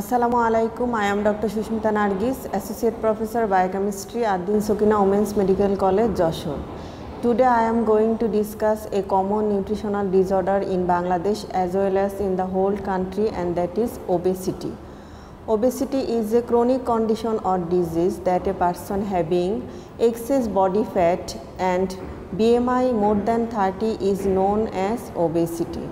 আসসালামু আলাইকুম I am doctor Susmita Nargis associate professor biochemistry Addin Sakina women's medical college Jessore today I am going to discuss a common nutritional disorder in Bangladesh as well as in the whole country and that is obesity obesity is a chronic condition or disease that a person having excess body fat and BMI more than thirty is known as obesity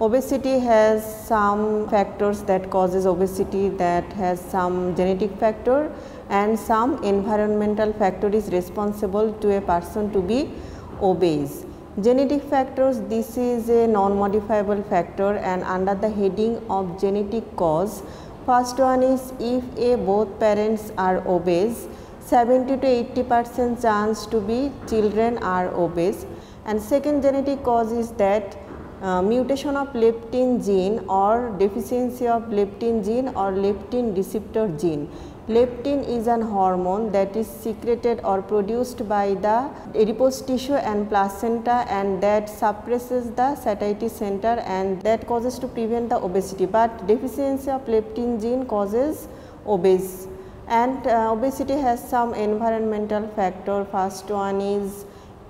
Obesity has some factors that causes obesity that has some genetic factor and some environmental factor is responsible to a person to be obese. Genetic factors this is a non-modifiable factor and under the heading of genetic cause first one is if a both parents are obese 70 to 80 percent chance to be children are obese and second genetic cause is that uh, mutation of leptin gene or deficiency of leptin gene or leptin receptor gene. Leptin is an hormone that is secreted or produced by the adipose tissue and placenta and that suppresses the satiety center and that causes to prevent the obesity, but deficiency of leptin gene causes obese. And uh, obesity has some environmental factor. First one is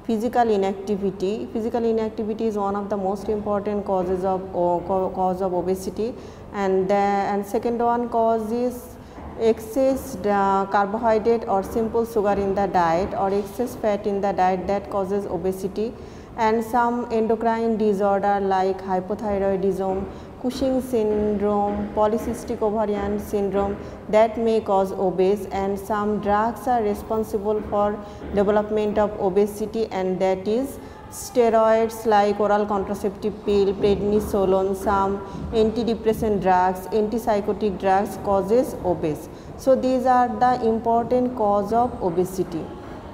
physical inactivity. Physical inactivity is one of the most important causes of cause of obesity and the, and second one cause is excess uh, carbohydrate or simple sugar in the diet or excess fat in the diet that causes obesity and some endocrine disorder like hypothyroidism Cushing syndrome, polycystic ovarian syndrome that may cause obese and some drugs are responsible for development of obesity and that is steroids like oral contraceptive pill, prednisolone, some antidepressant drugs, antipsychotic drugs causes obese. So, these are the important cause of obesity.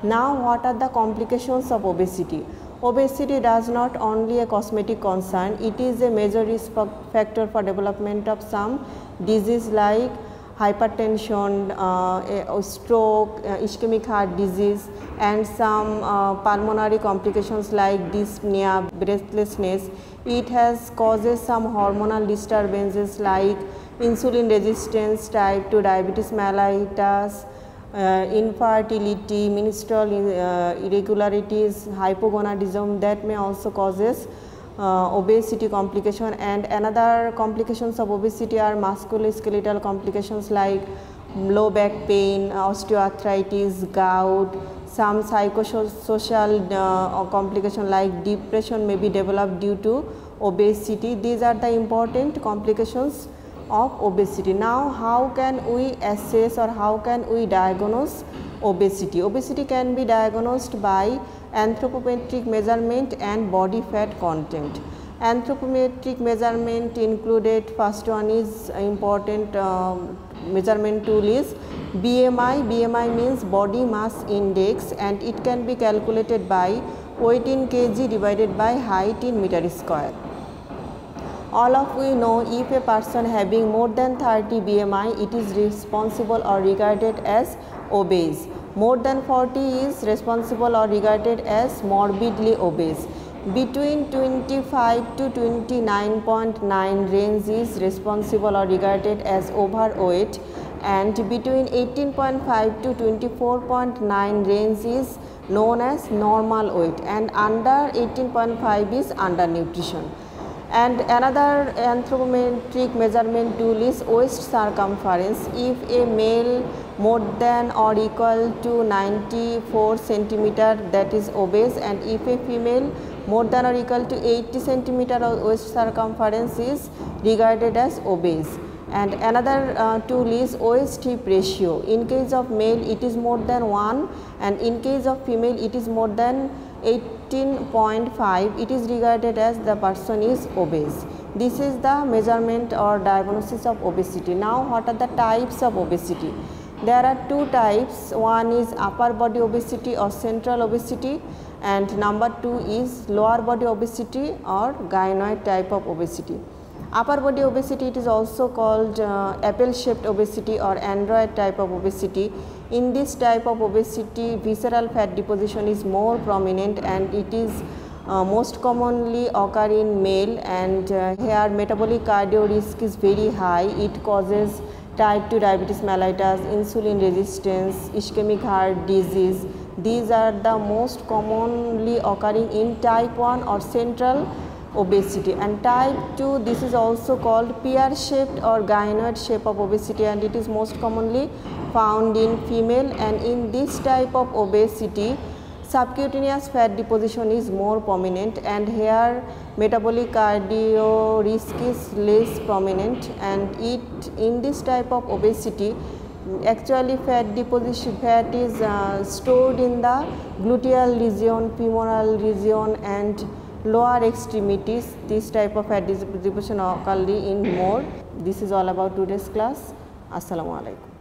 Now, what are the complications of obesity? Obesity does not only a cosmetic concern, it is a major risk factor for development of some disease like hypertension, uh, stroke, uh, ischemic heart disease and some uh, pulmonary complications like dyspnea, breathlessness. It has causes some hormonal disturbances like insulin resistance, type 2 diabetes mellitus, uh, infertility, menstrual uh, irregularities, hypogonadism that may also causes uh, obesity complication and another complications of obesity are musculoskeletal complications like low back pain, osteoarthritis, gout, some psychosocial uh, complication like depression may be developed due to obesity. These are the important complications of obesity. Now, how can we assess or how can we diagnose obesity? Obesity can be diagnosed by anthropometric measurement and body fat content. Anthropometric measurement included first one is important uh, measurement tool is BMI. BMI means body mass index and it can be calculated by weight in kg divided by height in meter square all of we know if a person having more than 30 BMI it is responsible or regarded as obese. More than 40 is responsible or regarded as morbidly obese. Between 25 to 29.9 range is responsible or regarded as overweight and between 18.5 to 24.9 range is known as normal weight and under 18.5 is undernutrition and another anthropometric measurement tool is waist circumference. If a male more than or equal to 94 centimeter that is obese and if a female more than or equal to 80 centimeter of waist circumference is regarded as obese and another uh, tool is hip ratio in case of male it is more than 1 and in case of female it is more than 18.5 it is regarded as the person is obese. This is the measurement or diagnosis of obesity. Now what are the types of obesity? There are two types one is upper body obesity or central obesity and number two is lower body obesity or gynoid type of obesity. Upper body obesity it is also called uh, apple shaped obesity or android type of obesity. In this type of obesity visceral fat deposition is more prominent and it is uh, most commonly occur in male and uh, here metabolic cardio risk is very high. It causes type 2 diabetes mellitus, insulin resistance, ischemic heart disease. These are the most commonly occurring in type 1 or central obesity. And type 2 this is also called pear shaped or gynoid shape of obesity and it is most commonly found in female. And in this type of obesity subcutaneous fat deposition is more prominent and here metabolic cardio risk is less prominent. And it in this type of obesity actually fat deposition fat is uh, stored in the gluteal region femoral region and lower extremities this type of fat deposition occur in more this is all about today's class. Assalamu alaikum